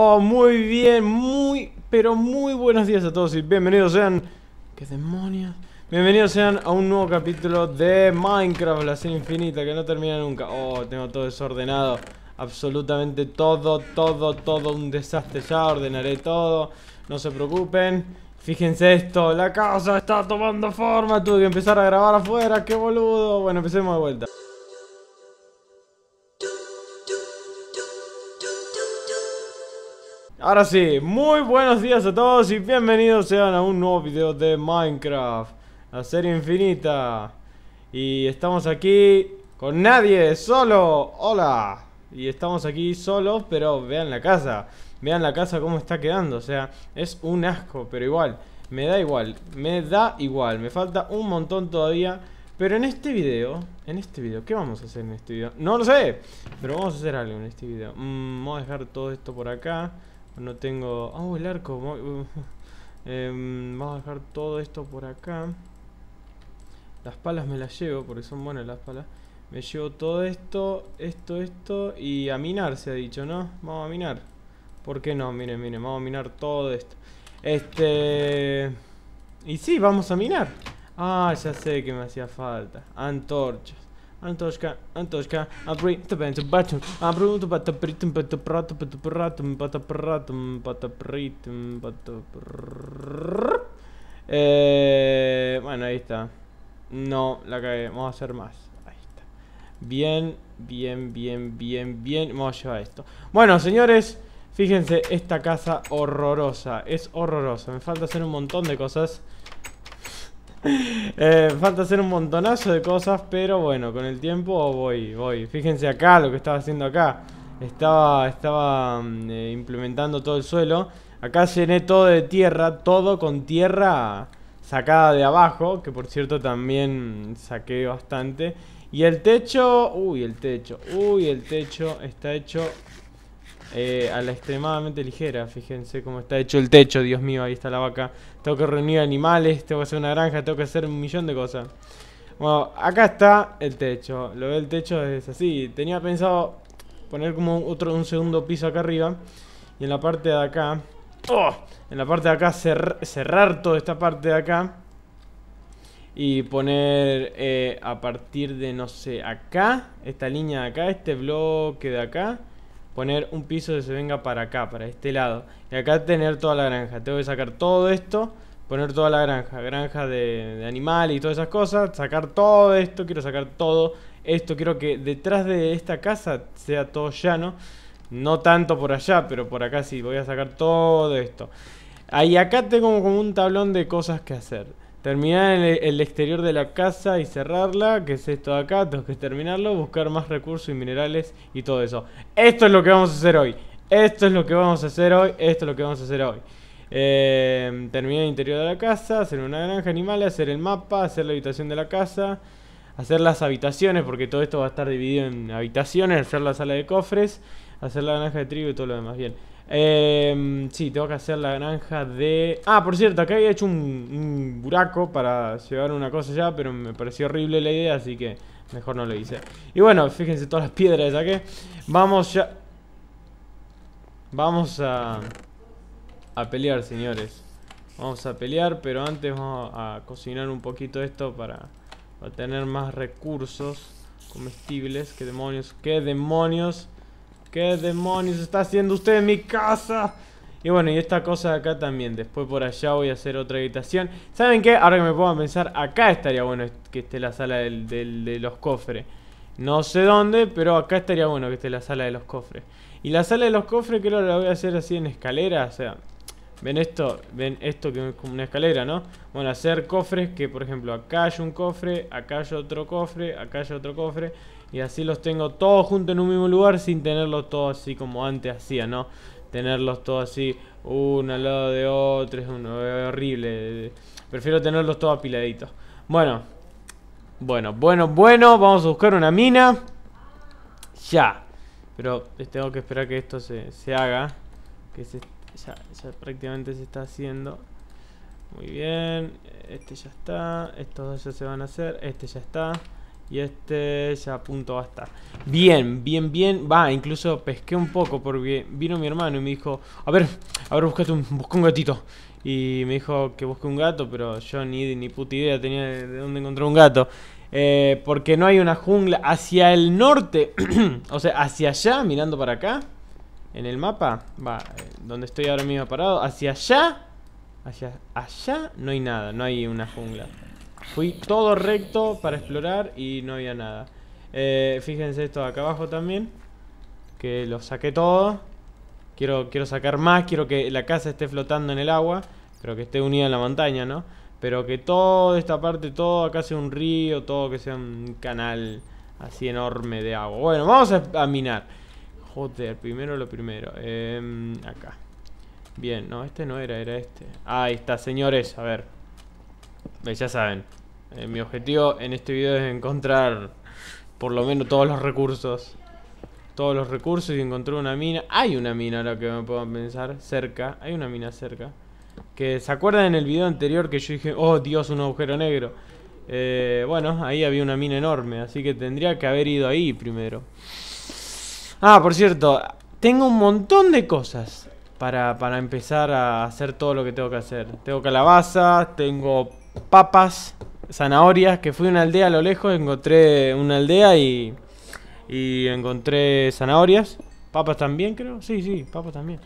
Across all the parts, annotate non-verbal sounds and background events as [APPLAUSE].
Oh, muy bien, muy, pero muy buenos días a todos y bienvenidos sean... ¿Qué demonios? Bienvenidos sean a un nuevo capítulo de Minecraft, la serie infinita que no termina nunca. Oh, tengo todo desordenado. Absolutamente todo, todo, todo un desastre. Ya ordenaré todo. No se preocupen. Fíjense esto, la casa está tomando forma. Tuve que empezar a grabar afuera, qué boludo. Bueno, empecemos de vuelta. Ahora sí, muy buenos días a todos y bienvenidos sean a un nuevo video de Minecraft, la serie infinita. Y estamos aquí con nadie, solo, hola. Y estamos aquí solos, pero vean la casa, vean la casa cómo está quedando, o sea, es un asco, pero igual, me da igual, me da igual, me falta un montón todavía. Pero en este video, en este video, ¿qué vamos a hacer en este video? No lo sé, pero vamos a hacer algo en este video. Mm, vamos a dejar todo esto por acá. No tengo... Oh, el arco. [LAUGHS] Em, vamos a dejar todo esto por acá. Las palas me las llevo porque son buenas las palas. Me llevo todo esto, esto, esto y a minar se ha dicho, ¿no? Vamos a minar. ¿Por qué no? Miren, miren, vamos a minar todo esto. Este... Y sí, vamos a minar. Ah, ya sé que me hacía falta. Antorchas. Antoshka, Antoshka, abri the bench button, abru to but pritum but prat but pratum but pratum but pritum but Eh, bueno, ahí está. No, la cagué. Vamos a hacer más. Ahí está. Bien, bien, bien, bien, bien. Vamos a llevar esto. Bueno, señores, fíjense esta casa horrorosa. Es horrorosa. Me falta hacer un montón de cosas. Eh, falta hacer un montonazo de cosas, pero bueno, con el tiempo voy, voy. Fíjense acá lo que estaba haciendo acá. Estaba, estaba mm, eh, implementando todo el suelo. Acá llené todo de tierra, todo con tierra sacada de abajo, que por cierto también saqué bastante. Y el techo, uy, el techo, uy, el techo está hecho eh, a la extremadamente ligera. Fíjense cómo está hecho el techo, Dios mío, ahí está la vaca. Tengo que reunir animales, tengo que hacer una granja, tengo que hacer un millón de cosas. Bueno, acá está el techo. Lo del techo es así. Tenía pensado poner como otro, un segundo piso acá arriba. Y en la parte de acá... ¡oh! En la parte de acá cerrar toda esta parte de acá. Y poner eh, a partir de, no sé, acá. Esta línea de acá, este bloque de acá poner un piso que se venga para acá, para este lado. Y acá tener toda la granja. Tengo que sacar todo esto, poner toda la granja. Granja de, animales y todas esas cosas. Sacar todo esto, quiero sacar todo esto. Quiero que detrás de esta casa sea todo llano. No tanto por allá, pero por acá sí. Voy a sacar todo esto. Ahí acá tengo como un tablón de cosas que hacer. Terminar el, exterior de la casa y cerrarla, que es esto de acá, tengo que terminarlo, buscar más recursos y minerales y todo eso. Esto es lo que vamos a hacer hoy. Esto es lo que vamos a hacer hoy, esto es lo que vamos a hacer hoy. Eh, terminar el interior de la casa, hacer una granja animal, hacer el mapa, hacer la habitación de la casa, hacer las habitaciones, porque todo esto va a estar dividido en habitaciones, hacer la sala de cofres, hacer la granja de trigo y todo lo demás. Bien. Eh, sí, tengo que hacer la granja de... Ah, por cierto, acá había hecho un, buraco para llevar una cosa ya, pero me pareció horrible la idea, así que mejor no lo hice. Y bueno, fíjense todas las piedras que. Vamos ya... Vamos a... A pelear, señores. Vamos a pelear, pero antes vamos a cocinar un poquito esto para, para tener más recursos comestibles. ¿Qué demonios? ¿Qué demonios? ¿Qué demonios está haciendo usted en mi casa? Y bueno, y esta cosa de acá también. Después por allá voy a hacer otra habitación. ¿Saben qué? Ahora que me puedo pensar, acá estaría bueno que esté la sala de los cofres. No sé dónde, pero acá estaría bueno que esté la sala de los cofres. Y la sala de los cofres creo que la voy a hacer así en escalera. O sea, ¿ven esto? ¿Ven esto que es como una escalera, no? Bueno, hacer cofres que, por ejemplo, acá hay un cofre, acá hay otro cofre, acá hay otro cofre. Y así los tengo todos juntos en un mismo lugar sin tenerlos todos así como antes hacía, ¿no? Tenerlos todos así, uno al lado de otro, es horrible. Prefiero tenerlos todos apiladitos. Bueno, bueno, bueno, bueno, vamos a buscar una mina. Ya. Pero tengo que esperar que esto se, se haga. Que se, ya prácticamente se está haciendo. Muy bien. Este ya está. Estos dos ya se van a hacer. Este ya está. Y este ya a punto va. Bien, bien, bien. Va, incluso pesqué un poco porque vino mi hermano y me dijo, a ver, a ver, buscate un, busca un gatito. Y me dijo que busque un gato, pero yo ni, ni puta idea tenía de dónde encontrar un gato. Eh, porque no hay una jungla hacia el norte, [CLEARS THROAT] o sea, hacia allá, mirando para acá, en el mapa, va, eh, donde estoy ahora mismo parado, hacia allá, hacia allá no hay nada, no hay una jungla. Fui todo recto para explorar y no había nada. Eh, fíjense esto acá abajo también, que lo saqué todo. Quiero, quiero sacar más, quiero que la casa esté flotando en el agua, pero que esté unida a la montaña, ¿no? Pero que toda esta parte, todo acá sea un río, todo que sea un canal así enorme de agua. Bueno, vamos a, minar. Joder, primero lo primero. Em, acá. Bien, no, este no era, era este. Ahí está, señores, a ver. Ya saben. Eh, mi objetivo en este video es encontrar por lo menos todos los recursos. Todos los recursos y encontré una mina. Hay una mina ahora que me puedo pensar. Cerca. Hay una mina cerca. Que se acuerdan en el video anterior que yo dije, oh Dios, un agujero negro. Eh, bueno, ahí había una mina enorme, así que tendría que haber ido ahí primero. Ah, por cierto, tengo un montón de cosas para, para empezar a hacer todo lo que tengo que hacer. Tengo calabaza, tengo papas, zanahorias, que fui a una aldea a lo lejos, encontré una aldea y, y encontré zanahorias. Papas también, creo. Sí, sí, papas también.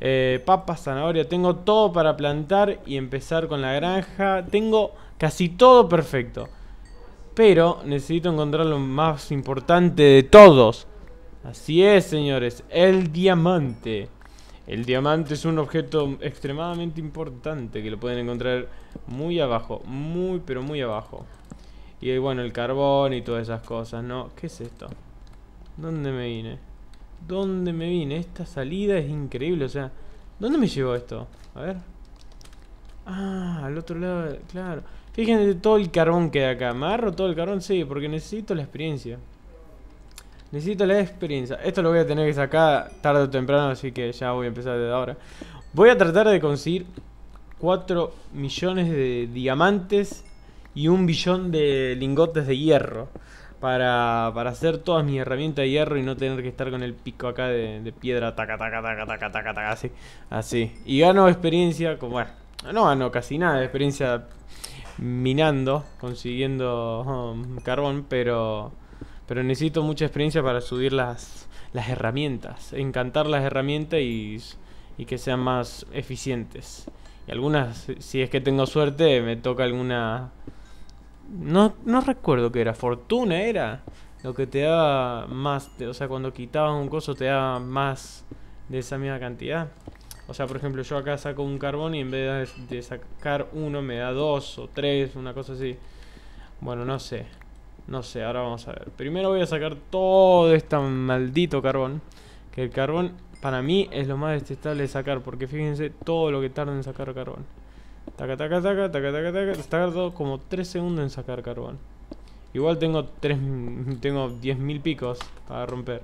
Eh, papas, zanahoria, tengo todo para plantar y empezar con la granja. Tengo casi todo perfecto. Pero necesito encontrar lo más importante de todos. Así es, señores, el diamante. El diamante es un objeto extremadamente importante que lo pueden encontrar muy abajo, muy pero muy abajo. Y bueno, el carbón y todas esas cosas, ¿no? ¿Qué es esto? ¿Dónde me vine? ¿Dónde me vine? Esta salida es increíble, o sea... ¿Dónde me llevó esto? A ver. Ah, al otro lado, claro. Fíjense todo el carbón que hay acá. ¿Me agarro todo el carbón? Sí, porque necesito la experiencia. Necesito la experiencia. Esto lo voy a tener que sacar tarde o temprano, así que ya voy a empezar desde ahora. Voy a tratar de conseguir 4 millones de diamantes y un billón de lingotes de hierro para, para hacer todas mis herramientas de hierro y no tener que estar con el pico acá de, piedra, taca, taca, taca, taca, taca, taca, así, así. Y gano experiencia, como, bueno, no gano casi nada de experiencia minando, consiguiendo um, carbón, pero, pero necesito mucha experiencia para subir las, las herramientas, encantar las herramientas y, y que sean más eficientes. Y algunas, si es que tengo suerte, me toca alguna no, no recuerdo que era. Fortuna era. Lo que te daba más. o sea, cuando quitabas un coso te daba más de esa misma cantidad. O sea, por ejemplo, yo acá saco un carbón y en vez de sacar uno me da dos o tres, una cosa así. Bueno, no sé. No sé, ahora vamos a ver. Primero voy a sacar todo este maldito carbón. Que el carbón para mí es lo más detestable de sacar. Porque fíjense todo lo que tarda en sacar carbón. Taca, taca, taca, taca, taca, taca. Tardó como 3 segundos en sacar carbón. Igual tengo 3, [LAUGHS] tengo 10.000 picos para romper.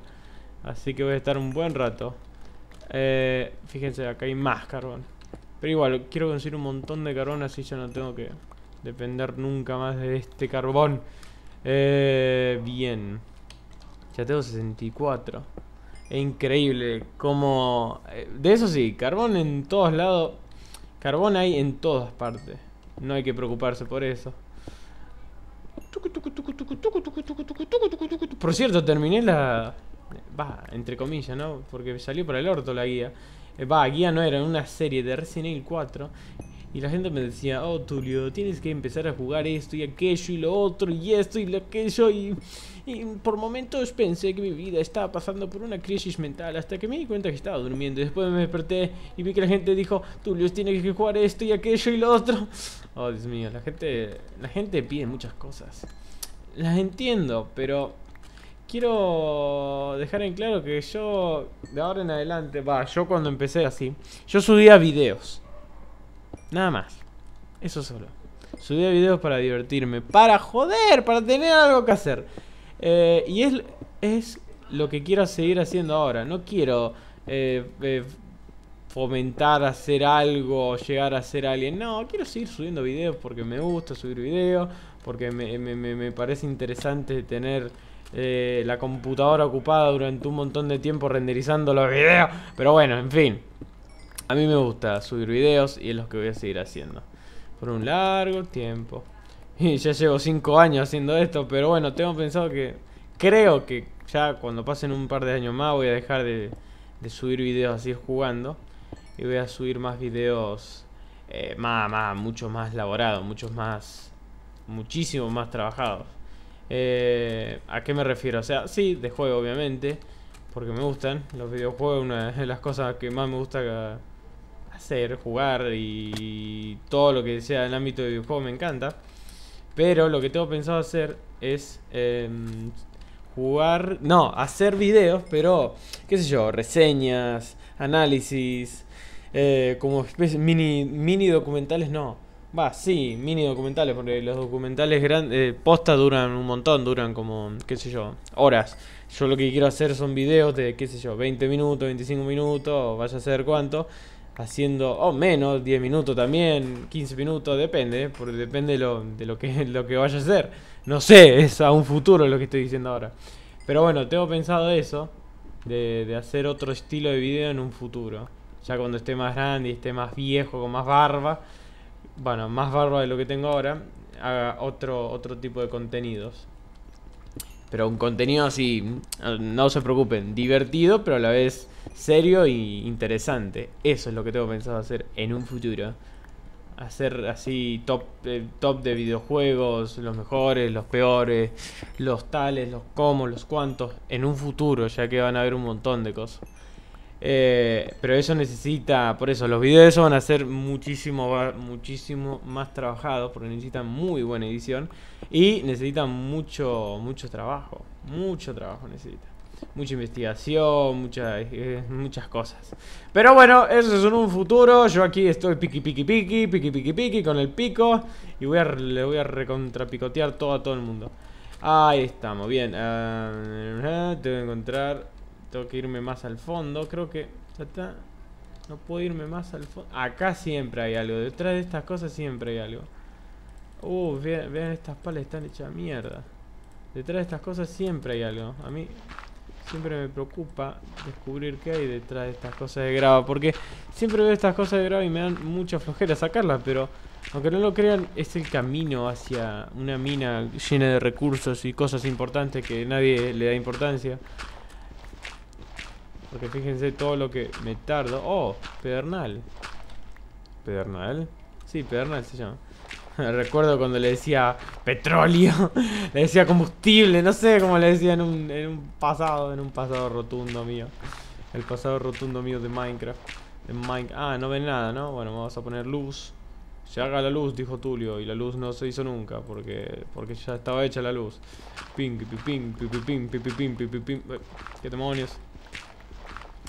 Así que voy a estar un buen rato. Eh, fíjense, acá hay más carbón. Pero igual, quiero conseguir un montón de carbón así ya no tengo que depender nunca más de este carbón. Eh, bien. Ya tengo 64. Es increíble como... Eh, de eso sí, carbón en todos lados. Carbón hay en todas partes. No hay que preocuparse por eso. Por cierto, terminé la... Va, entre comillas, ¿no? Porque salió por el orto la guía. Va, guía no era, una serie de Resident Evil 4. Y la gente me decía, oh Tulio, tienes que empezar a jugar esto y aquello y lo otro y esto y lo aquello y, y por momentos pensé que mi vida estaba pasando por una crisis mental hasta que me di cuenta que estaba durmiendo. Y después me desperté y vi que la gente dijo, Tulio, tienes que jugar esto y aquello y lo otro. Oh Dios mío, la gente, la gente pide muchas cosas. Las entiendo, pero quiero dejar en claro que yo de ahora en adelante, va, yo cuando empecé así, yo subía videos. Nada más. Eso solo. Subía videos para divertirme. Para joder, para tener algo que hacer. Eh, y es, es lo que quiero seguir haciendo ahora. No quiero eh, eh, fomentar hacer algo, llegar a ser alguien. No, quiero seguir subiendo videos porque me gusta subir videos. porque me, me, me parece interesante tener la computadora ocupada durante un montón de tiempo renderizando los videos. Pero bueno, en fin. A mí me gusta subir videos y es lo que voy a seguir haciendo. Por un largo tiempo. [LAUGHS] Y ya llevo 5 años haciendo esto, pero bueno, tengo pensado que... Creo que ya cuando pasen un par de años más voy a dejar de, subir videos así jugando. Y voy a subir más videos eh, más, más, mucho más elaborados, muchos más... Muchísimo más trabajados. Eh, ¿A qué me refiero? O sea, sí, de juego obviamente, porque me gustan. Los videojuegos una de las cosas que más me gusta hacer, jugar y todo lo que sea en el ámbito de videojuego me encanta. Pero lo que tengo pensado hacer es em, jugar, no, hacer videos, pero, qué sé yo, reseñas, análisis, eh, como mini, mini documentales, no Va, sí, mini documentales, porque los documentales grandes, eh, posta duran un montón, duran como, qué sé yo, horas. Yo lo que quiero hacer son videos de, qué sé yo, 20 minutos, 25 minutos, vaya a ser cuánto, haciendo, o menos, 10 minutos también, 15 minutos, depende, porque depende de lo, de lo, que, lo que vaya a hacer. No sé, es a un futuro lo que estoy diciendo ahora. Pero bueno, tengo pensado eso, de, de hacer otro estilo de video en un futuro. Ya cuando esté más grande y esté más viejo, con más barba bueno, más barba de lo que tengo ahora, haga otro, otro tipo de contenidos. Pero un contenido así, no se preocupen, divertido, pero a la vez serio y interesante. Eso es lo que tengo pensado hacer en un futuro. Hacer así top, eh, top de videojuegos, los mejores, los peores, los tales, los cómo, los cuantos, en un futuro, ya que van a haber un montón de cosas. Eh, pero eso necesita, por eso, los videos van a ser muchísimo, muchísimo más trabajados, porque necesitan muy buena edición y necesitan mucho, mucho trabajo, mucho trabajo necesita. Mucha investigación, muchas eh, muchas cosas. Pero bueno, eso es un futuro. Yo aquí estoy piqui piqui piqui, piqui piqui piqui con el pico. Y voy a, le voy a recontrapicotear todo a todo el mundo. Ahí estamos, bien. Uh, tengo que encontrar tengo que irme más al fondo. Creo que... está. No puedo irme más al fondo. Acá siempre hay algo. Detrás de estas cosas siempre hay algo. Uh, vean, estas palas están hechas mierda. Detrás de estas cosas siempre hay algo. A mí siempre me preocupa descubrir qué hay detrás de estas cosas de grava. Porque siempre veo estas cosas de grava y me dan mucha flojera sacarlas. Pero aunque no lo crean, es el camino hacia una mina llena de recursos y cosas importantes que nadie le da importancia. Porque fíjense todo lo que me tardo. Oh, Pedernal. ¿Pedernal? Sí, Pedernal se llama. Recuerdo cuando le decía petróleo, le decía combustible, no sé cómo le decía en un, en un pasado, en un pasado rotundo mío. El pasado rotundo mío de Minecraft. ah, no ven nada, ¿no? Bueno, vamos a poner luz. Se haga la luz, dijo Tulio, y la luz no se hizo nunca, porque porque ya estaba hecha la luz. Ping, ping, ping, ping, ping, ping, ping, ping, ping, ¿Qué demonios?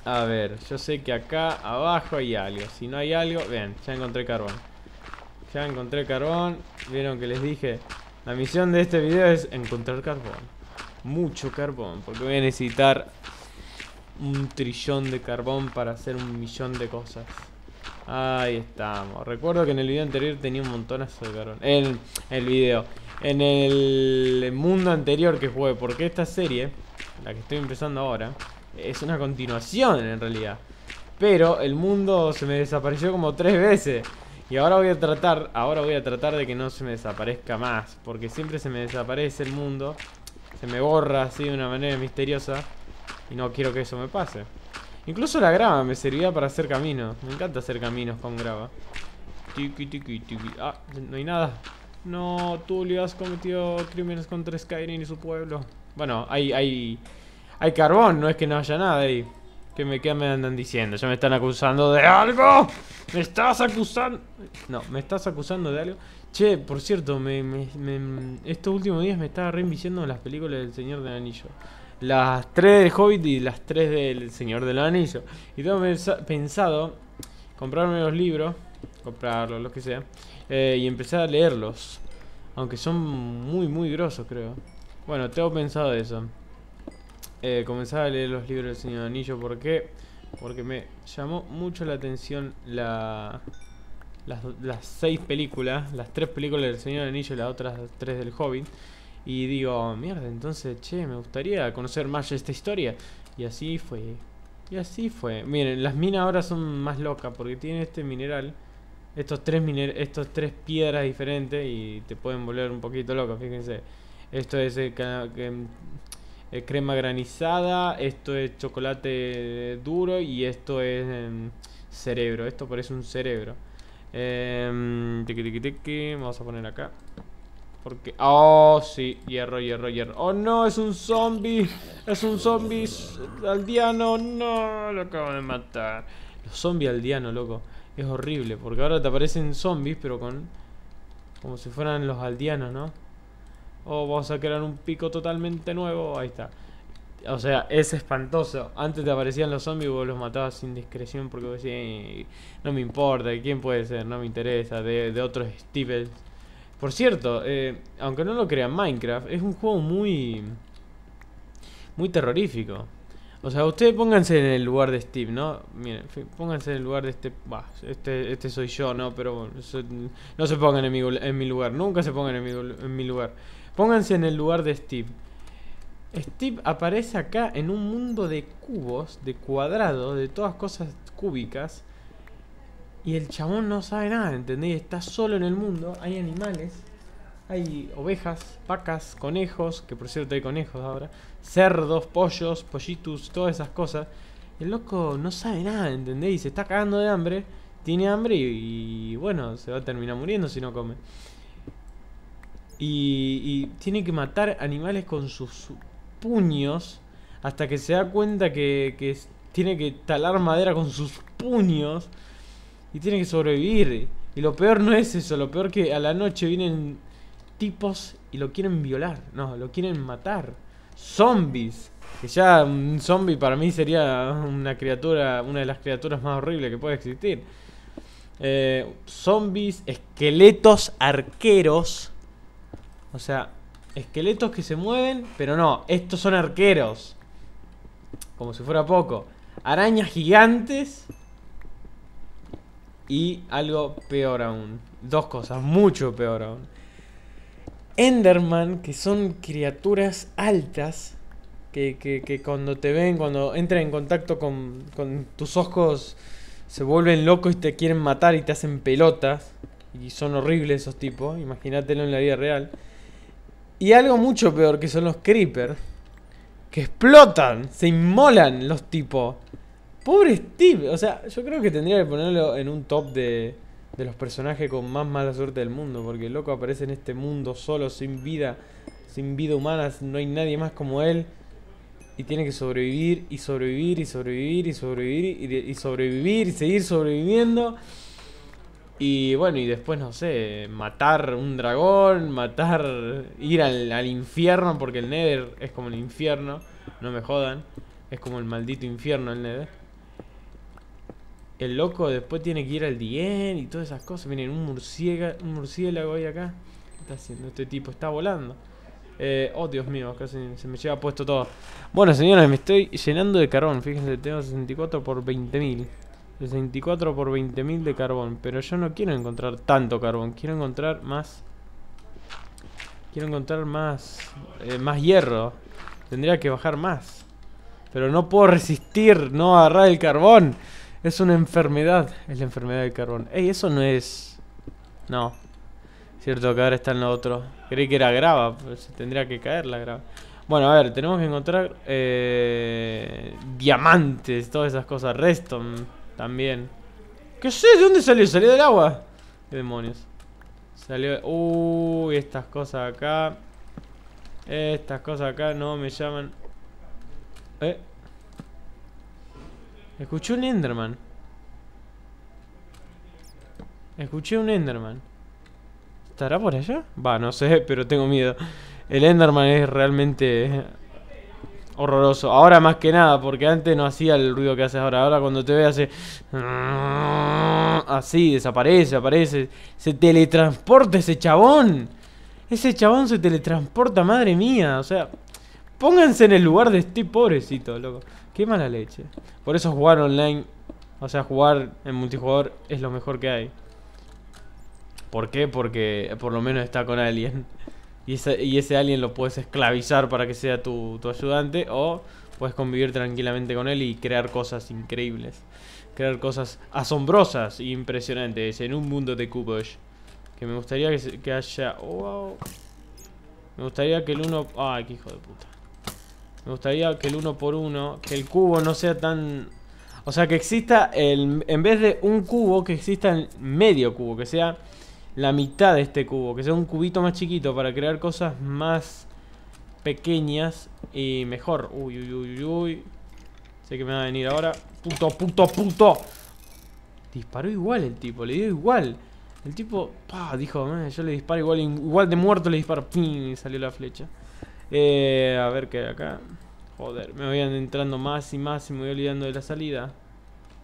A ver, yo sé que acá abajo hay algo. Si no hay algo, ven, ya encontré carbón. Ya encontré carbón. Vieron que les dije, la misión de este video es encontrar carbón. Mucho carbón, porque voy a necesitar un trillón de carbón para hacer un millón de cosas. Ahí estamos. Recuerdo que en el video anterior tenía un montón de carbón. En el video. En el mundo anterior que jugué, porque esta serie, la que estoy empezando ahora, es una continuación en realidad. Pero el mundo se me desapareció como tres veces. Y ahora voy a tratar, ahora voy a tratar de que no se me desaparezca más. Porque siempre se me desaparece el mundo. Se me borra así de una manera misteriosa. Y no quiero que eso me pase. Incluso la grava me servía para hacer caminos. Me encanta hacer caminos con grava. Ah, no hay nada. No, Tulio has cometido crímenes contra Skyrim y su pueblo. Bueno, hay, hay hay carbón, no es que no haya nada ahí. ¿Qué me, ¿Qué me andan diciendo? ¿Ya me están acusando de algo? ¿Me estás acusando? No, ¿me estás acusando de algo? Che, por cierto, me, estos últimos días me estaba reinviciando las películas del Señor del Anillo. Las tres del Hobbit y las tres del Señor del Anillo. Y tengo pensado comprarme los libros, comprarlos, lo que sea, eh, y empezar a leerlos. Aunque son muy, muy grosos, creo. Bueno, tengo pensado eso eh, comenzar a leer los libros del Señor Anillo. ¿Por qué? Porque me llamó mucho la atención la, las, las seis películas, las tres películas del Señor Anillo y las otras tres del Hobbit. Y digo, mierda, entonces, che, me gustaría conocer más esta historia. Y así fue. Y así fue. Miren, las minas ahora son más locas porque tienen este mineral. Estos tres, miner estos tres piedras diferentes y te pueden volver un poquito loco, fíjense. Esto es el eh, crema granizada, esto es chocolate duro y esto es em, cerebro. Esto parece un cerebro. Eh, Vamos a poner acá. Porque... Oh, sí. Hierro, hierro, hierro. Oh, no. Es un zombie. Es un zombie aldeano. No. Lo acabo de matar. Los zombies aldeanos, loco. Es horrible. Porque ahora te aparecen zombies, pero con... Como si fueran los aldeanos, ¿no? Oh, vamos a crear un pico totalmente nuevo. Ahí está. O sea, es espantoso. Antes te aparecían los zombies y vos los matabas sin discreción porque vos decías, no me importa, ¿quién puede ser? No me interesa. De, de otros Stevens por cierto, eh, aunque no lo crean Minecraft, es un juego muy... Muy terrorífico. O sea, ustedes pónganse en el lugar de Steve, ¿no? Miren, pónganse en el lugar de este... Bah, este, este soy yo, ¿no? Pero no se pongan en mi, en mi lugar. Nunca se pongan en mi, en mi lugar. Pónganse en el lugar de Steve. Steve aparece acá en un mundo de cubos, de cuadrados, de todas cosas cúbicas. Y el chabón no sabe nada, ¿entendés? Está solo en el mundo, hay animales, hay ovejas, vacas, conejos, que por cierto hay conejos ahora, cerdos, pollos, pollitos, todas esas cosas. El loco no sabe nada, ¿entendés? Y se está cagando de hambre, tiene hambre y, bueno, se va a terminar muriendo si no come. Y, tiene que matar animales con sus puños hasta que se da cuenta que, que tiene que talar madera con sus puños. Y tiene que sobrevivir. Y lo peor no es eso, lo peor que a la noche vienen tipos y lo quieren violar. No, lo quieren matar. Zombies. Que ya un zombie para mí sería una criatura, una de las criaturas más horribles que puede existir. Eh, zombies, esqueletos arqueros. O sea, esqueletos que se mueven, pero no, estos son arqueros. Como si fuera poco. Arañas gigantes y algo peor aún. Dos cosas, mucho peor aún. Enderman, que son criaturas altas, que, que, cuando te ven, cuando entran en contacto con, con tus ojos, se vuelven locos y te quieren matar y te hacen pelotas. Y son horribles esos tipos, imagínatelo en la vida real. Y algo mucho peor, que son los creepers, que explotan, se inmolan los tipos. Pobre Steve, o sea, yo creo que tendría que ponerlo en un top de, de los personajes con más mala suerte del mundo, porque el loco aparece en este mundo solo, sin vida, sin vida humana, no hay nadie más como él. Y tiene que sobrevivir y sobrevivir y sobrevivir y sobrevivir y, sobrevivir y seguir sobreviviendo. Y bueno, y después, no sé, matar un dragón, matar, ir al, al infierno, porque el Nether es como el infierno, no me jodan, es como el maldito infierno el Nether. El loco después tiene que ir al Dien y todas esas cosas. Miren, un murciélago, un murciélago ahí acá. ¿Qué está haciendo? Este tipo está volando. Eh, oh, Dios mío, acá se, me lleva puesto todo. Bueno, señores, me estoy llenando de carbón. Fíjense, tengo 64 por 20.000. 64 por 20.000 de carbón. Pero yo no quiero encontrar tanto carbón. Quiero encontrar más... Quiero encontrar más... Eh, más hierro. Tendría que bajar más. Pero no puedo resistir no agarrar el carbón. Es una enfermedad. Es la enfermedad del carbón. Ey, eso no es... No. Cierto que ahora está en lo otro. Creí que era grava. Pues tendría que caer la grava. Bueno, a ver, tenemos que encontrar eh, diamantes, todas esas cosas. Reston también. ¿Qué sé? ¿De dónde salió? ¿Salió del agua? ¿Qué demonios? Salió... Uy, estas cosas acá. Estas cosas acá no me llaman... Eh... Escuché un Enderman. Escuché un Enderman. ¿Estará por allá? Va, no sé, [LAUGHS] pero tengo miedo. El Enderman es realmente horroroso. Ahora más que nada, porque antes no hacía el ruido que hace ahora. Ahora cuando te ve hace... Así, desaparece, aparece. Se teletransporta ese chabón. Ese chabón se teletransporta, madre mía. O sea, pónganse en el lugar de este pobrecito, loco. Qué mala leche. Por eso jugar online, o sea, jugar en multijugador es lo mejor que hay. ¿Por qué? Porque por lo menos está con alguien. Y ese, y alien lo puedes esclavizar para que sea tu, ayudante. O puedes convivir tranquilamente con él y crear cosas increíbles. Crear cosas asombrosas e impresionantes en un mundo de cubos. Que me gustaría que, que haya... Wow. Me gustaría que el uno... Ay, qué hijo de puta. Me gustaría que el uno por uno... Que el cubo no sea tan... O sea, que exista el... En vez de un cubo, que exista el medio cubo. Que sea la mitad de este cubo. Que sea un cubito más chiquito para crear cosas más pequeñas y mejor. Uy, uy, uy, uy. Sé que me va a venir ahora. Puto, puto, puto. Disparó igual el tipo, le dio igual. El tipo, pa, dijo, yo le disparo igual, igual de muerto le disparo. Pin, y salió la flecha. Eh, a ver qué hay acá. Joder, me voy entrando más y más y me voy olvidando de la salida.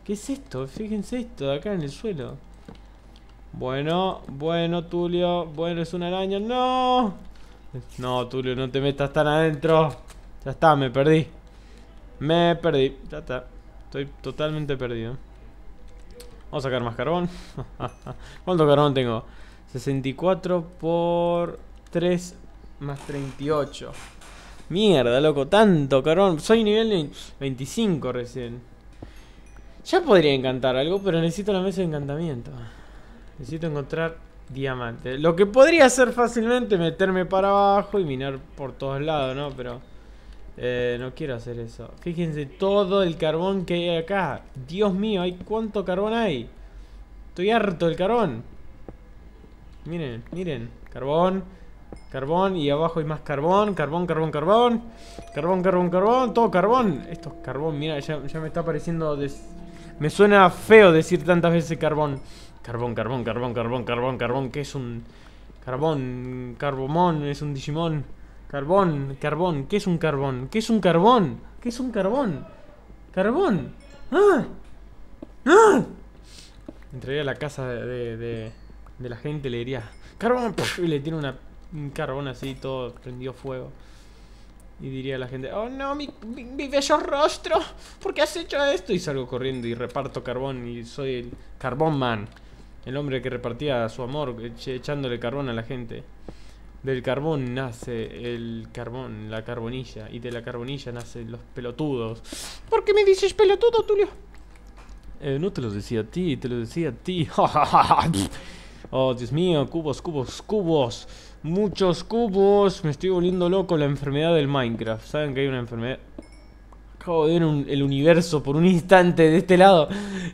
¿Qué es esto? Fíjense esto de acá en el suelo. Bueno, bueno, Tulio. Bueno, es una araña. ¡No! No, Tulio, no te metas tan adentro. Ya está, me perdí. Me perdí. Ya está. Estoy totalmente perdido. Vamos a sacar más carbón. [LAUGHS] ¿Cuánto carbón tengo? 64 por 3 más 38. Mierda, loco, tanto carbón. Soy nivel 25 recién. Ya podría encantar algo, pero necesito la mesa de encantamiento. Necesito encontrar diamante. Lo que podría hacer fácilmente meterme para abajo y minar por todos lados, ¿no? Pero eh, no quiero hacer eso. Fíjense todo el carbón que hay acá. Dios mío, ¿hay cuánto carbón hay? Estoy harto del carbón. Miren, miren. Carbón, carbón y abajo hay más carbón. Carbón, carbón, carbón. Carbón, carbón, carbón. Todo carbón. Esto es carbón, mira, ya, me está pareciendo... Me suena feo decir tantas veces carbón. Carbón, carbón, carbón, carbón, carbón, carbón. ¿Qué es un carbón? Carbomón, es un Digimon. Carbón, carbón. ¿Qué es un carbón? ¿Qué es un carbón? ¿Qué es un carbón? Carbón. ¡Ah! ¡Ah! Entraría a la casa de, de, de la gente le diría Carbón. Y le tiene una, un carbón así, todo prendido fuego. Y diría a la gente, oh no, mi, mi, bello rostro, ¿por qué has hecho esto? Y salgo corriendo y reparto carbón y soy el carbón man. El hombre que repartía su amor echándole carbón a la gente. Del carbón nace el carbón, la carbonilla. Y de la carbonilla nacen los pelotudos. ¿Por qué me dices pelotudo, Tulio? Eh, no te lo decía a ti, te lo decía a ti. [LAUGHS] oh, Dios mío, cubos, cubos, cubos. Muchos cubos. Me estoy volviendo loco la enfermedad del Minecraft. ¿Saben que hay una enfermedad? Acabo de ver el universo por un instante de este lado.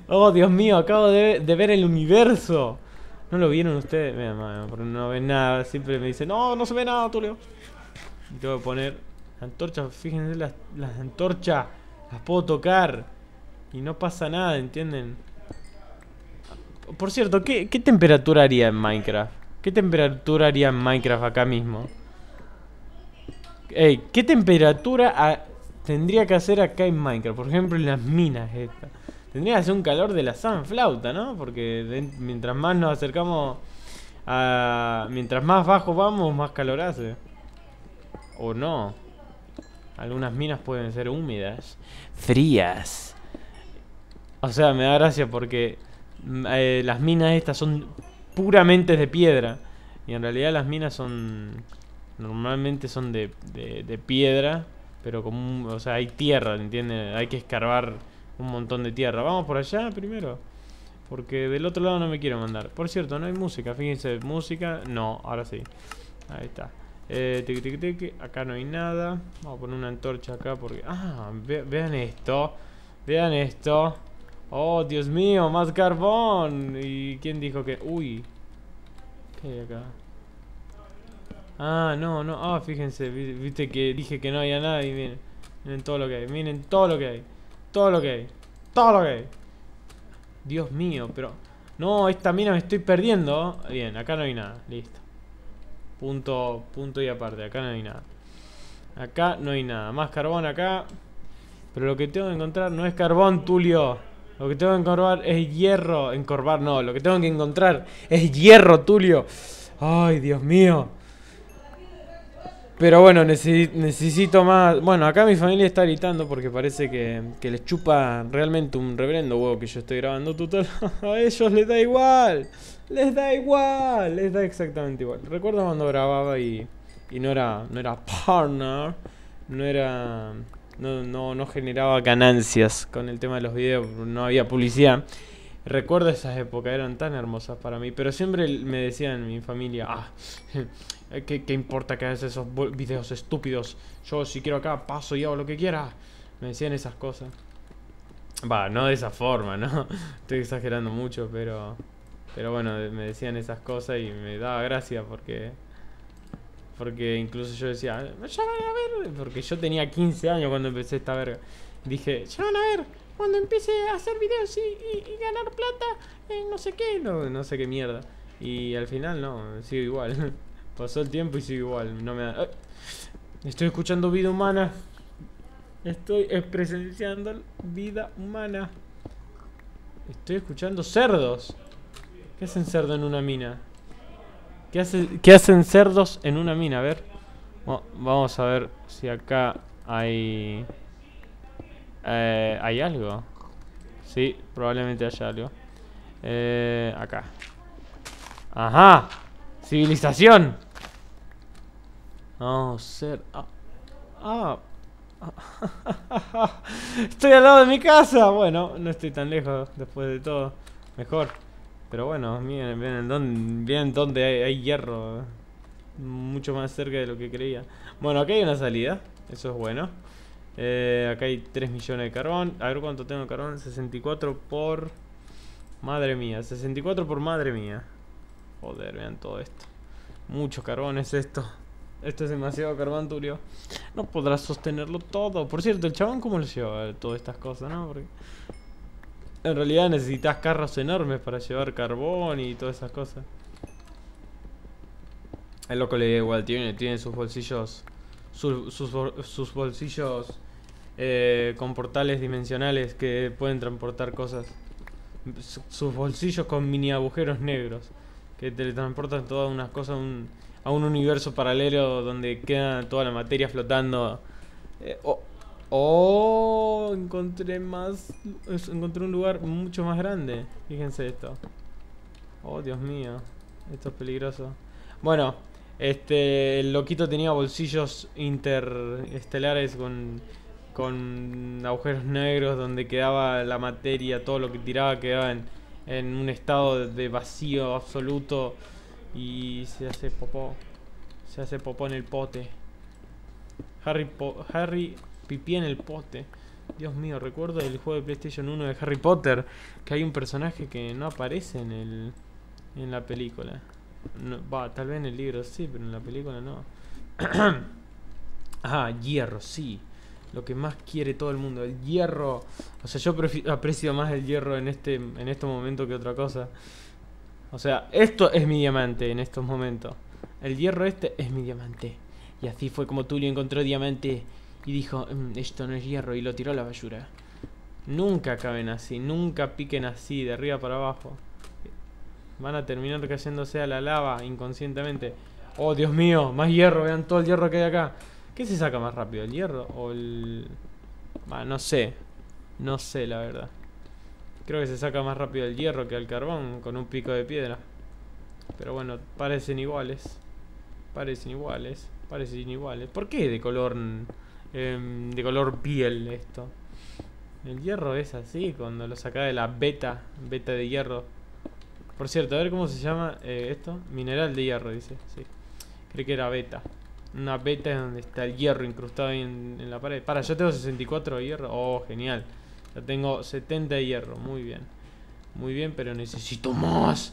Oh, Dios mío, acabo de, ver el universo. ¿No lo vieron ustedes? Mira, no ven nada. Siempre me dicen, no, no se ve nada, Tulio. tengo que poner antorchas. Fíjense las, las antorchas. Las puedo tocar. Y no pasa nada, ¿entienden? Por cierto, ¿qué, qué temperatura haría en Minecraft? ¿Qué temperatura haría Minecraft acá mismo? Ey, ¿qué temperatura tendría que hacer acá en Minecraft. Por ejemplo, en las minas estas. Tendría que hacer un calor de la flauta, ¿no? Porque mientras más nos acercamos a... Mientras más bajo vamos, más calor hace. O no. Algunas minas pueden ser húmedas. Frías. O sea, me da gracia porque mm, eh, las minas estas son puramente de piedra. Y en realidad las minas son... Normalmente son de, de, piedra pero como, o sea, hay tierra, ¿entiendes? Hay que escarbar un montón de tierra. Vamos por allá primero. Porque del otro lado no me quiero mandar. Por cierto, no hay música. Fíjense, música. No, ahora sí. Ahí está. Eh, Acá no hay nada. Vamos a poner una antorcha acá porque... Ah, vean esto. Vean esto. Oh, Dios mío, más carbón. ¿Y quién dijo que...? Uy. ¿Qué hay acá? Ah, no, no. Ah, fíjense, viste que dije que no había nada y miren. Miren todo lo que hay, miren todo lo que hay. Todo lo que hay. Todo lo que hay. Dios mío, pero... No, esta mina me estoy perdiendo. Bien, acá no hay nada. Listo. Punto, punto y aparte. Acá no hay nada. Acá no hay nada. Más carbón acá. Pero lo que tengo que encontrar no es carbón, Tulio. Lo que tengo que encorvar es hierro. Encorvar no. Lo que tengo que encontrar es hierro, Tulio. Ay, Dios mío. Pero bueno, necesito más. Bueno, acá mi familia está gritando porque parece que, que les chupa realmente un reverendo huevo que yo estoy grabando total. [LAUGHS] A ellos les da igual. Les da igual. Les da exactamente igual. Recuerdo cuando grababa y, y no era no era partner, no era no, no, no generaba ganancias con el tema de los videos, no había publicidad. Recuerdo esas épocas, eran tan hermosas para mí, pero siempre me decían mi familia, ah, [LAUGHS] ¿qué, ¿qué, importa que hagas esos videos estúpidos? Yo si quiero acá paso y hago lo que quiera. Me decían esas cosas. Va, no de esa forma, ¿no? [LAUGHS] Estoy exagerando mucho, pero... Pero bueno, me decían esas cosas y me daba gracia porque... Porque incluso yo decía, ya van a ver, porque yo tenía 15 años cuando empecé esta verga. Dije, ya van a ver, cuando empiece a hacer videos y, ganar plata, no sé qué, no, no sé qué mierda. Y al final no, sigo igual. [LAUGHS] Pasó el tiempo y sigo igual. No me da... Estoy escuchando vida humana. Estoy presenciando vida humana. Estoy escuchando cerdos. ¿Qué hacen cerdo en una mina? ¿Qué, hace, ¿Qué hacen cerdos en una mina? A ver. vamos a ver si acá hay... Eh, ¿Hay algo? Sí, probablemente haya algo. Eh, acá. Ajá. Civilización. Oh, ser... Ah. ah. [LAUGHS] Estoy al lado de mi casa. Bueno, no estoy tan lejos después de todo. Mejor. Pero bueno, miren, miren dónde, dónde hay, hay, hierro. Mucho más cerca de lo que creía. Bueno, aquí hay una salida. Eso es bueno. Eh, acá hay 3 millones de carbón. A ver cuánto tengo de carbón. 64 por... Madre mía. 64 por madre mía. Joder, vean todo esto. Mucho carbón es esto. Esto es demasiado carbón, Tulio. No podrás sostenerlo todo. Por cierto, el chabón, ¿cómo lo lleva todas estas cosas, no? Porque en realidad necesitas carros enormes para llevar carbón y todas esas cosas. El loco le da igual, tiene, tiene sus bolsillos. sus, sus bolsillos eh, con portales dimensionales que pueden transportar cosas. sus bolsillos con mini agujeros negros que teletransportan todas unas cosas a un universo paralelo donde queda toda la materia flotando. Eh, oh, encontré más. Encontré un lugar mucho más grande. Fíjense esto. Oh, Dios mío. Esto es peligroso. Bueno, este. El loquito tenía bolsillos interestelares con con agujeros negros donde quedaba la materia, todo lo que tiraba quedaba en, un estado de vacío absoluto y se hace popó, se hace popó en el pote. Harry, Harry pipí en el pote. Dios mío, recuerdo el juego de PlayStation 1 de Harry Potter que hay un personaje que no aparece en el en la película. va, tal vez en el libro sí, pero en la película no. [CLEARS THROAT] ah, hierro, sí lo que más quiere todo el mundo. El hierro. O sea, yo aprecio más el hierro en este, en este momento que otra cosa. O sea, esto es mi diamante en estos momentos. El hierro este es mi diamante. Y así fue como Tulio encontró diamante y dijo, mm, esto no es hierro y lo tiró a la basura. Nunca acaben así, nunca piquen así, de arriba para abajo. Van a terminar cayéndose a la lava inconscientemente. Oh, Dios mío, más hierro, vean todo el hierro que hay acá. ¿Qué se saca más rápido? ¿El hierro o el...? no sé. No sé, la verdad. Creo que se saca más rápido el hierro que el carbón con un pico de piedra. Pero bueno, parecen iguales. Parecen iguales. Parecen iguales. ¿Por qué de color... Em, de color piel esto? El hierro es así cuando lo saca de la beta. Beta de hierro. Por cierto, a ver cómo se llama eh, esto. Mineral de hierro, dice. Sí. Creí que era beta. Una beta donde está el hierro incrustado ahí en, la pared. Para, yo tengo 64 de hierro. Oh, genial. Ya tengo 70 de hierro. Muy bien. Muy bien, pero necesito más.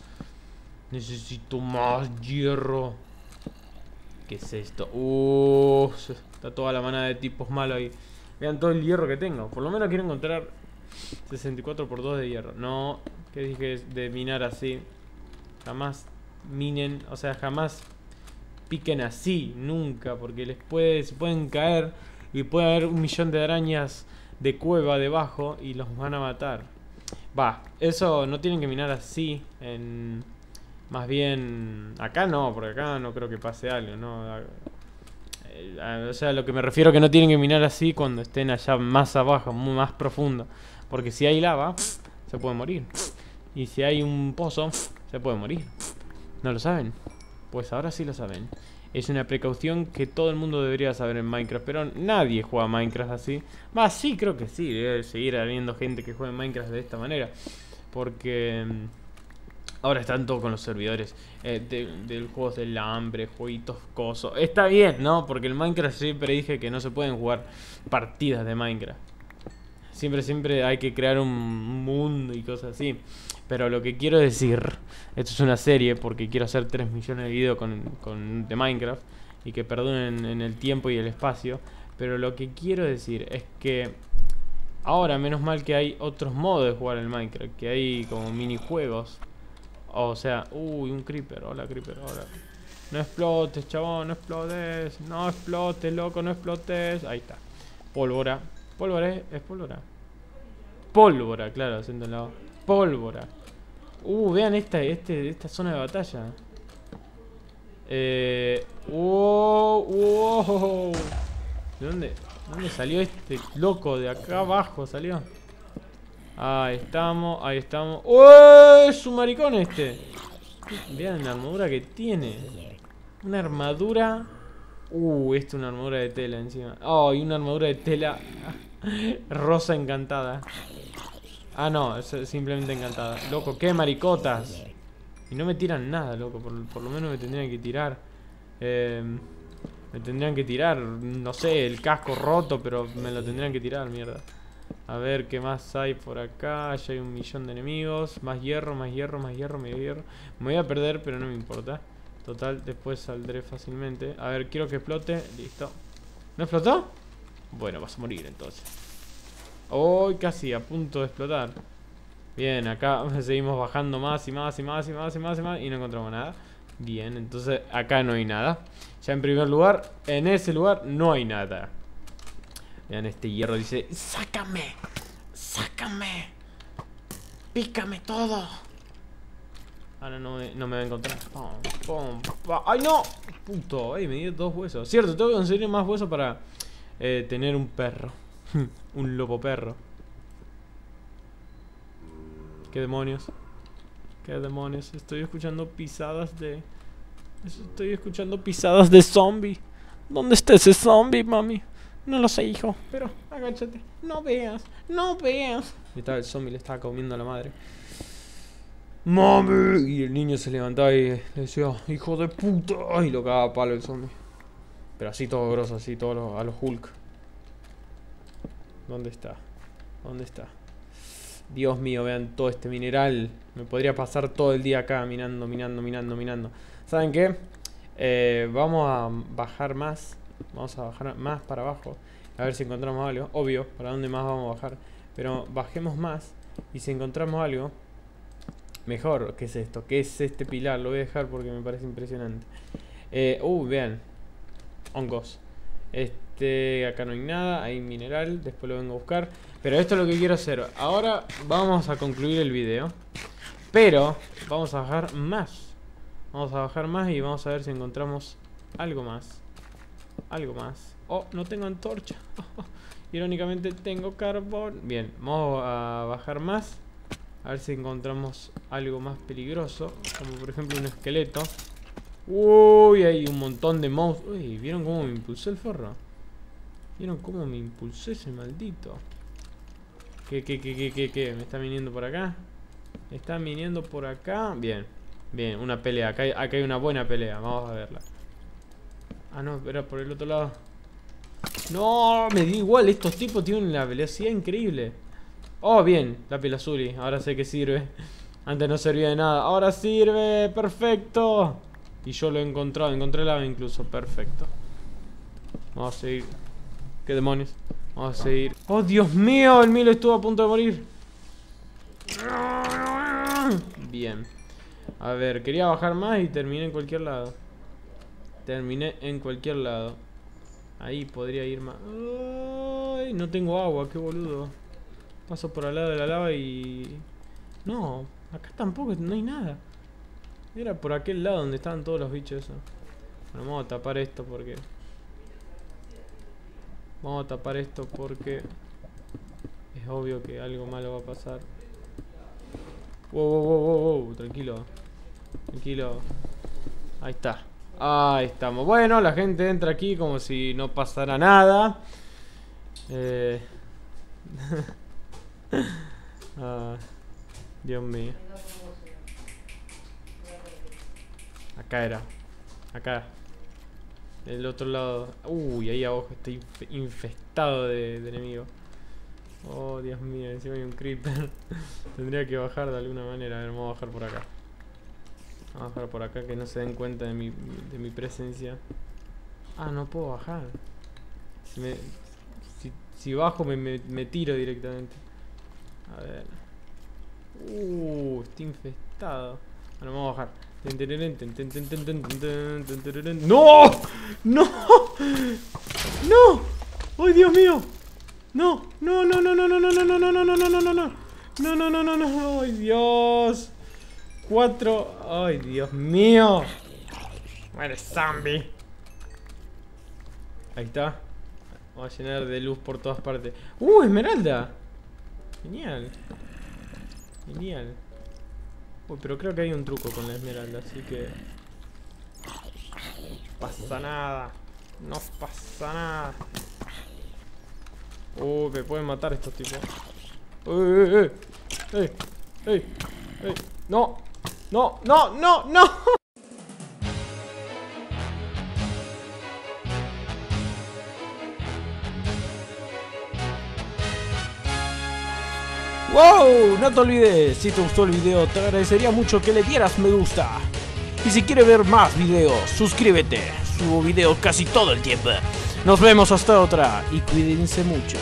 Necesito más hierro. ¿Qué es esto? Uh, está toda la manada de tipos malos ahí. Vean todo el hierro que tengo. Por lo menos quiero encontrar 64 por 2 de hierro. No, que dije de minar así. Jamás minen, o sea, jamás piquen así, nunca, porque les puede, se pueden caer y puede haber un millón de arañas de cueva debajo y los van a matar. Va, eso no tienen que minar así, en... Más bien, acá no, porque acá no creo que pase algo, ¿no? Eh, o sea, lo que me refiero que no tienen que minar así cuando estén allá más abajo, muy más profundo. Porque si hay lava, se puede morir. Y si hay un pozo, se puede morir. ¿No lo saben? Pues ahora sí lo saben. Es una precaución que todo el mundo debería saber en Minecraft, pero nadie juega Minecraft así. Va, sí, creo que sí, debe seguir habiendo gente que juegue Minecraft de esta manera. Porque mm, ahora están todos con los servidores eh, del juego del hambre, jueguitos, cosos. Está bien, ¿no? Porque el Minecraft siempre dije que no se pueden jugar partidas de Minecraft. Siempre, siempre hay que crear un mundo y cosas así. Pero lo que quiero decir, esto es una serie porque quiero hacer 3 millones de videos con, de Minecraft y que perdonen en el tiempo y el espacio. Pero lo que quiero decir es que ahora menos mal que hay otros modos de jugar el Minecraft, que hay como minijuegos. O sea, uy, un creeper, hola creeper, hola. No explotes, chabón, no explotes, no explotes, loco, no explotes. Ahí está. Pólvora. Pólvora, es pólvora. Pólvora, claro, haciendo el lado. Pólvora. Uh, vean esta, este, esta zona de batalla. Eh. Wow, wow. ¿De dónde? ¿Dónde salió este loco? De acá abajo salió. Ahí estamos, ahí estamos. ¡Oh! Es un maricón este. Vean la armadura que tiene. Una armadura. Uh, esto es una armadura de tela encima. Oh, y una armadura de tela [LAUGHS] rosa encantada. Ah, no, es simplemente encantada. Loco, qué maricotas. Y no me tiran nada, loco. Por, lo menos me tendrían que tirar. Em, me tendrían que tirar, no sé, el casco roto, pero me lo tendrían que tirar, mierda. A ver qué más hay por acá. Ya hay un millón de enemigos. Más hierro, más hierro, más hierro, más hierro. Me voy a perder, pero no me importa. Total, después saldré fácilmente. A ver, quiero que explote. Listo. ¿No explotó? Bueno, vas a morir entonces. Hoy casi a punto de explotar. Bien, acá [LAUGHS] seguimos bajando más y más y más y más y más y más y no encontramos nada. Bien, entonces acá no hay nada. Ya en primer lugar, en ese lugar no hay nada. Vean, este hierro dice, ¡sácame! ¡Sácame! ¡Pícame todo! Ahora no me, no me va a encontrar. ¡Ay, no! Puto, ay, me dio dos huesos. Cierto, tengo que conseguir más huesos para eh, tener un perro. [LAUGHS] un lobo perro. ¿Qué demonios? ¿Qué demonios? Estoy escuchando pisadas de... Estoy escuchando pisadas de zombie. ¿Dónde está ese zombie, mami? No lo sé, hijo. Pero agáchate. No veas. No veas. Y estaba el zombie, le estaba comiendo a la madre. ¡Mami! Y el niño se levantaba y le decía, hijo de puta. Y lo cagaba a palo el zombie. Pero así todo grosso, así todo a los Hulk. ¿Dónde está? ¿Dónde está? Dios mío, vean todo este mineral. Me podría pasar todo el día acá minando, minando, minando, minando. ¿Saben qué? Eh, vamos a bajar más. Vamos a bajar más para abajo. A ver si encontramos algo. Obvio, para dónde más vamos a bajar. Pero bajemos más. Y si encontramos algo, mejor. ¿Qué es esto? ¿Qué es este pilar? Lo voy a dejar porque me parece impresionante. Eh, uh, vean. Hongos. Este, acá no hay nada, hay mineral, después lo vengo a buscar. Pero esto es lo que quiero hacer. Ahora vamos a concluir el video. Pero vamos a bajar más. Vamos a bajar más y vamos a ver si encontramos algo más. Algo más. Oh, no tengo antorcha. [LAUGHS] Irónicamente tengo carbón. Bien, vamos a bajar más. A ver si encontramos algo más peligroso. Como por ejemplo un esqueleto. Uy, hay un montón de monstruos. Uy, ¿vieron cómo me impulsó el forro? ¿Vieron cómo me impulsó ese maldito? ¿Qué, qué, qué, qué, qué, qué? ¿Me está viniendo por acá? ¿Me está viniendo por acá? Bien, bien, una pelea. Acá acá hay una buena pelea. Vamos a verla. Ah, no, era por el otro lado. No, me di igual. Estos tipos tienen la velocidad increíble. Oh, bien, la pila azul. Ahora sé que sirve. Antes no servía de nada. Ahora sirve. Perfecto. Y yo lo he encontrado, encontré la incluso, perfecto. Vamos a seguir. ¿Qué demonios? Vamos a seguir. ¡Oh, Dios mío! El Milo estuvo a punto de morir. Bien. A ver, quería bajar más y terminé en cualquier lado. Terminé en cualquier lado. Ahí podría ir más. Ay, no tengo agua, qué boludo. Paso por al lado de la lava y... No, acá tampoco, no hay nada. Era por aquel lado donde estaban todos los bichos eso. Bueno, vamos a tapar esto porque... Vamos a tapar esto porque es obvio que algo malo va a pasar. Wow, wow, wow, wow, wow. Tranquilo. Tranquilo. Ahí está. Ahí estamos. Bueno, la gente entra aquí como si no pasara nada. Eh... [LAUGHS] ah, Dios mío. Acá era. Acá. El otro lado. Uy, ahí abajo estoy infestado de, de enemigos. Oh, Dios mío, encima hay un creeper. [LAUGHS] Tendría que bajar de alguna manera. A ver, vamos a bajar por acá. Vamos a bajar por acá que no se den cuenta de mi, de mi presencia. Ah, no puedo bajar. Si, me, si, si bajo me, me, me, tiro directamente. A ver. Uh, estoy infestado. Bueno, vamos a bajar. ¡No! ¡No! ¡No! ¡Ay, Dios mío! ¡No! ¡No, no, no, no, no, no, no, no, no, no, no, no, no, no, no! No, no, no, no, no, ¡ay, Dios! Cuatro. ¡Ay, Dios mío! Muere zombie. Ahí está. Vamos a llenar de luz por todas partes. ¡Uh, esmeralda! Genial. Genial. Uy, pero creo que hay un truco con la esmeralda, así que... No pasa nada. No pasa nada. Uy, me pueden matar estos tipos. ¡Ey, ey, ey! ¡Ey, ¡No! ¡No, no, no, no! ¡Wow! No te olvides, si te gustó el video te agradecería mucho que le dieras me gusta. Y si quieres ver más videos, suscríbete. Subo videos casi todo el tiempo. Nos vemos hasta otra y cuídense mucho.